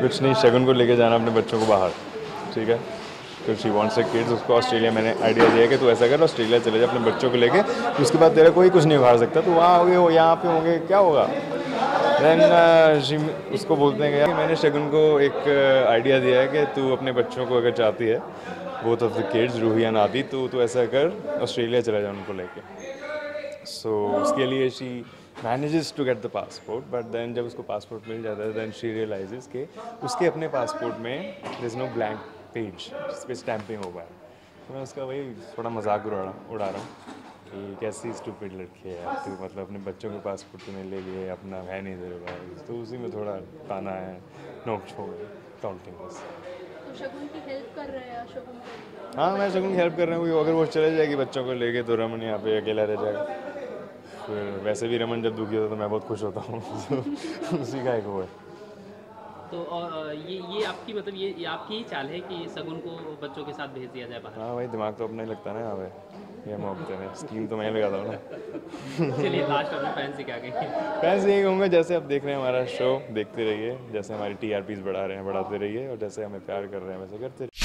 कुछ नहीं शगुन को लेके जाना अपने बच्चों को बाहर ठीक है? तो शी वॉन्ट्स ए किड्स उसको ऑस्ट्रेलिया मैंने आइडिया दिया कि तू ऐसा कर ऑस्ट्रेलिया चले जा अपने बच्चों को लेके उसके बाद तेरा कोई कुछ नहीं उखाड़ सकता तो वहाँ होगे हो यहाँ पे होंगे क्या होगा? देन शी उसको बोलते हैं कि मैंने शगुन को एक आइडिया दिया है कि तू अपने बच्चों को अगर चाहती है both of the kids Ruhi and Adi तो तू ऐसा कर ऑस्ट्रेलिया चला जा उनको लेके। सो so, उसके लिए she manages to get the passport but then जब उसको पासपोर्ट मिल जाता है देन शी रियलाइजेस कि उसके अपने पासपोर्ट में there is no blank page जिस पर स्टैंपिंग होगा तो मैं उसका वही थोड़ा मज़ाक उड़ा रहा उड़ा रहा हूँ कि कैसी स्टूपिड लड़की है तू मतलब अपने बच्चों के पासपोर्ट तूने ले लिए अपना है नहीं दे रहा तो उसी में थोड़ा ताना है नोक छोड़ टॉन्टिंग बस। तो हैं हाँ मैं शगुन की हेल्प कर रहा हूँ अगर वो चले जाएगी बच्चों को लेके तो रमन यहाँ पे अकेला रह जाएगा। फिर वैसे भी रमन जब दुखी होता है तो मैं बहुत खुश होता हूँ। उसी का एक वो है। तो और ये ये आपकी मतलब ये, ये आपकी ही चाल है कि सगुन को बच्चों के साथ भेज दिया जाए बाहर? हाँ भाई दिमाग तो अपना ही लगता है ना यहाँ पे। ये मोहब्बत है। स्कीम तो मैं ही लगाता हूँ ना। चलिए लास्ट अपने फ़ैन से क्या कहेंगे? फैंस यही कहूँगा जैसे आप देख रहे हैं हमारा शो देखते रहिए। जैसे हमारी टी बढ़ा रहे हैं बढ़ाते रहिए और जैसे हमें प्यार कर रहे हैं वैसे करते रहिए।